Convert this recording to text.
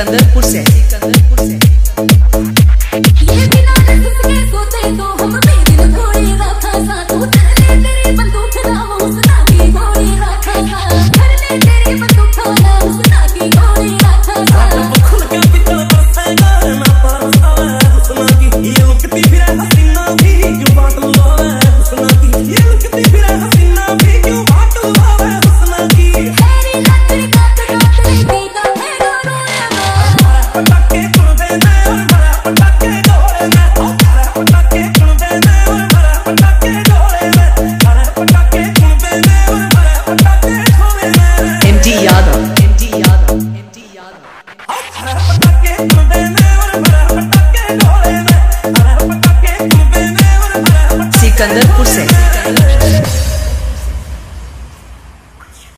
सिकंदरपुर से Nothing, nothing. Music.